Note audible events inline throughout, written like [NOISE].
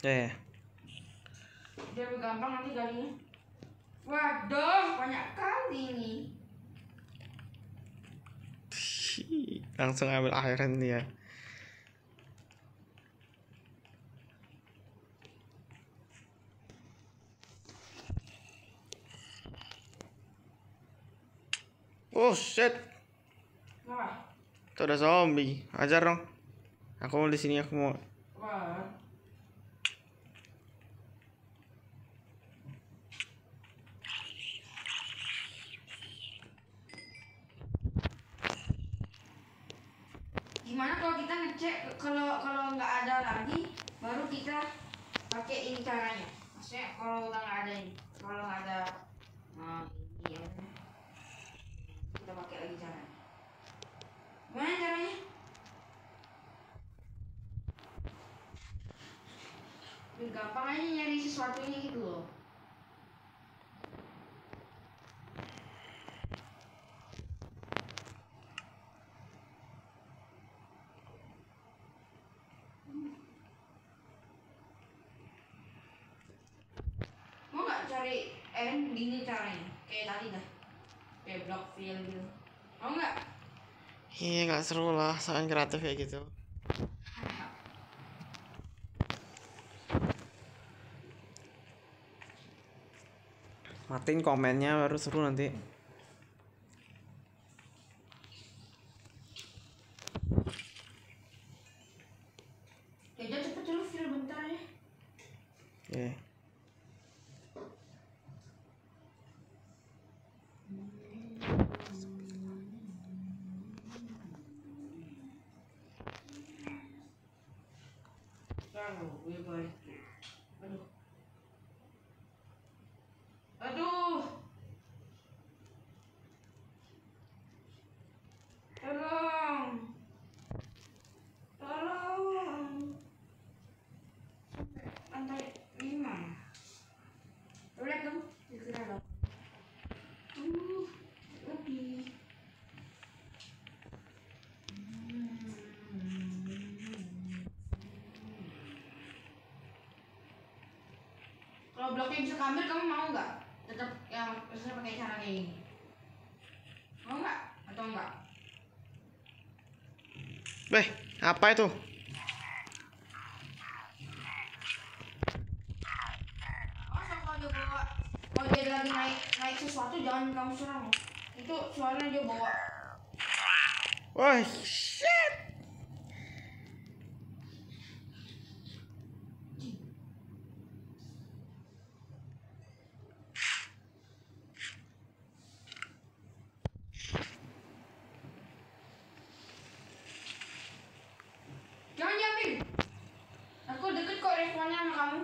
Ya ya. biar gampang nanti galinya. Waduh, banyak kali nih. Shhh, Langsung ambil akhiran dia. Oh shit, Wah, itu ada zombie. Ajar dong. Aku mau di sini aku mau. wah. Gimana kalau kita ngecek kalau kalau nggak ada lagi baru kita pakai ini caranya. Maksudnya kalau udah nggak ada ini, kalau nggak ada nah ini ya kita pakai lagi caranya. Gimana caranya? Gampang aja nyari sesuatunya gitu loh. Mau nggak cari N gini caranya? Kayak tadi dah. Kayak block fill gitu. Mau nggak? Iya nggak seru lah, sangat kreatif ya gitu. Matiin komennya baru seru nanti. Taruh, gue balik. Aduh. Aduh. Tolong. Tolong. Sampai lantai lima. Lu lihat dong, dikira dong. Uh, lebih. Kalau kambil, kamu mau nggak? Tetap yang saya pakai cara kayak gini. Mau nggak? Atau enggak? Beh, apa itu? Oh, kalau dia bawa, kalau dia lagi naik naik sesuatu jangan kamu serang. Itu soalnya dia bawa. Wah, shit. Jangan diambil. Aku deket kok responnya sama kamu.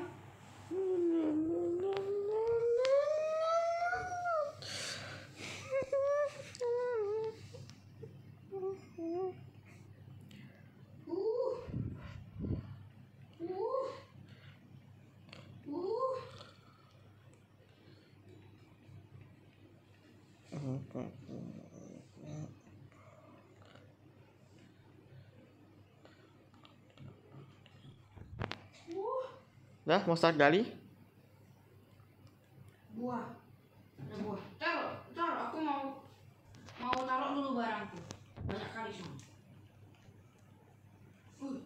Dah, mau start gali? buah. Ada buah. Taruh taruh aku mau mau taruh dulu barangku. Banyak kali semua uh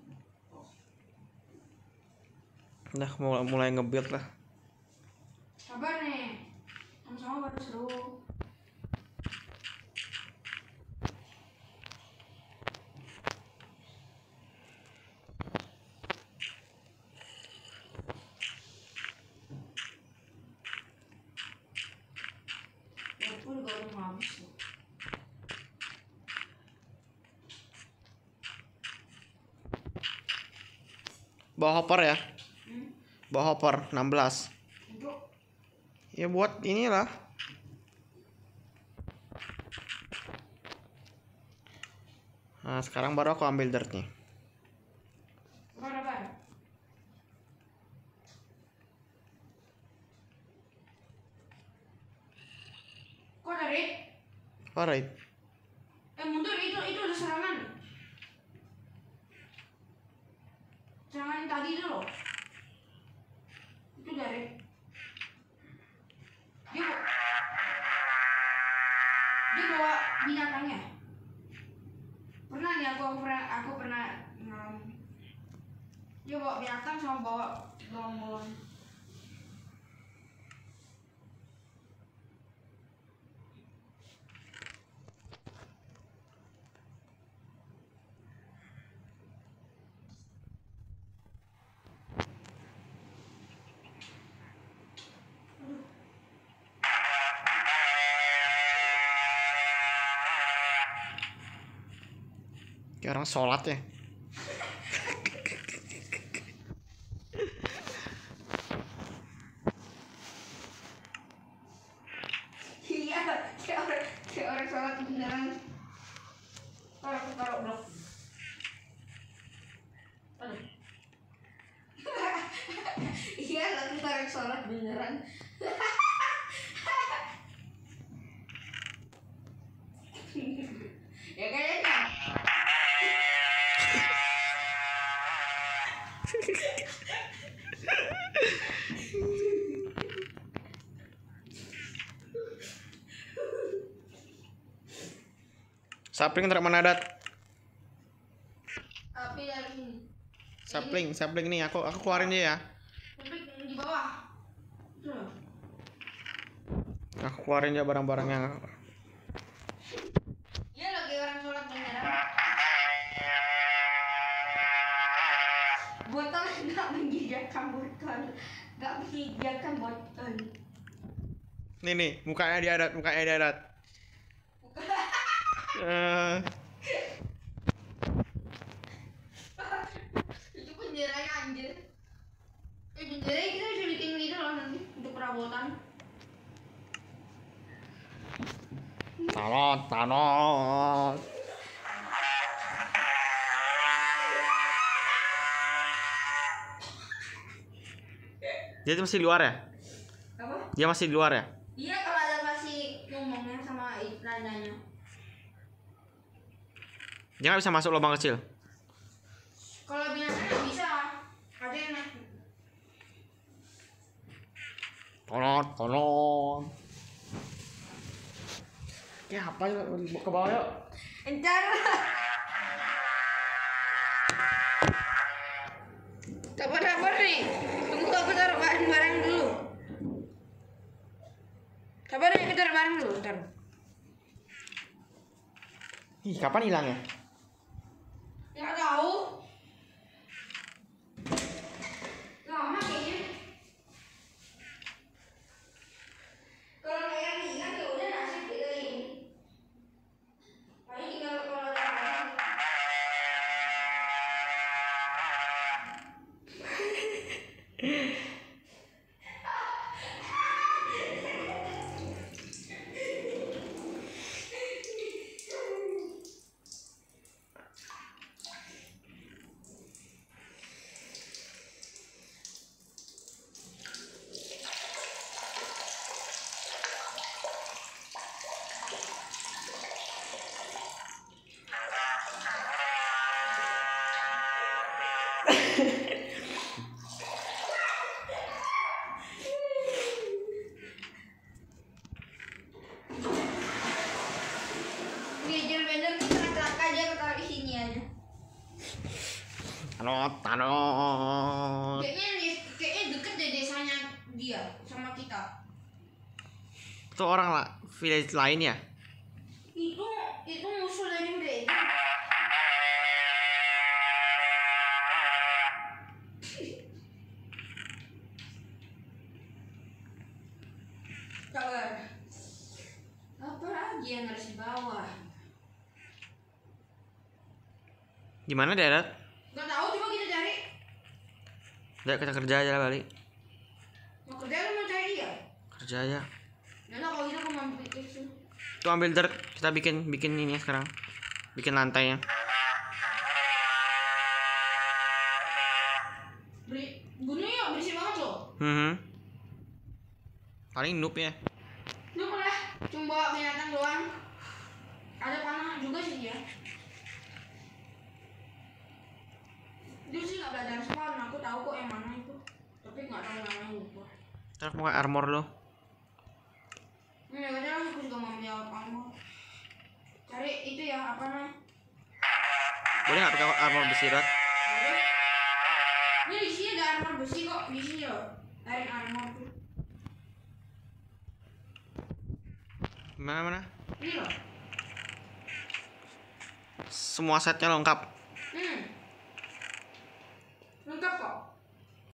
Dah, mau mulai nge-build lah. sabar nih sama-sama baru seru Ya pun juga udah mau habis loh. Bawa hopper ya. Bawa hopper 16. Untuk Ya buat inilah. Nah, sekarang baru aku ambil dirtnya. Alright. Pernah nih aku, pernah aku pernah ngalamin. Dia bawa binatang sama bawa bolong-bolong. Kayak orang sholat ya. Iya, kayak orang kayak orang sholat beneran. [LAUGHS] Taruh aku taruh blok. Aduh. Iya, aku taruh sholat beneran. ya kayaknya. Sapling ntar mana dat? Sapling, sapling nih aku aku keluarin dia ya. Di bawah. Tuh. Aku keluarin dia barang-barang yang Iya lagi orang sholat beneran. Botol nggak mengijakan botol, nggak mengijakan botol. Nih nih, mukanya dia adat, mukanya dia Eh, Itu penjaranya anjir. Eh penjara kita bisa bikin gitu loh nanti untuk perabotan. tanot, tanot. Dia masih di luar ya? Apa? Dia masih di luar ya? Iya kalau ada masih ngomongnya sama iklannya. Dia nggak bisa masuk lubang kecil. Kalau binatangnya bisa, ada yang naik. Tanot, tanot. Ya apa ya ke bawah yuk. Entar. Sabar sabar nih. Tunggu aku taruh barang-barang dulu. Sabar nih, kita taruh barang dulu, ntar. Ih, kapan hilangnya? Nggak tahu. Lama kayaknya. Kalau nggak yang hilang ya udah nasib kita ini. Paling tinggal kalau ada barang. Tanot, tanot. Kayaknya kayaknya deket deh desanya dia sama kita. Itu orang lah, village lain ya? Itu itu musuh dari mereka. Kabar. Apa lagi yang harus dibawa? Gimana Darat? Gak tahu coba kita cari. Udah kita kerja aja lah balik. Mau kerja atau mau cari dia? Kerja aja. Nah, kalau gitu aku mau ambil itu. Tuh ambil dirt, kita bikin bikin ini ya sekarang. Bikin lantainya. Beri, bunuh yuk, berisik banget loh. Hmm. Paling noob ya. Lu pernah cuma bawa binatang doang? Ada panah juga sih dia. Dia sih nggak belajar spawn, aku tahu kok yang mana itu. Tapi nggak tahu namanya lupa. Ntar pakai armor lo. Hmm, lah, aku juga mau ambil armor. Cari itu ya apa namanya? Boleh nggak pakai armor besi Rat? Boleh. Ini di sini ada armor besi kok, di sini loh. Tarik armor tuh. Mana mana? Ini loh. Semua setnya lengkap. da pode.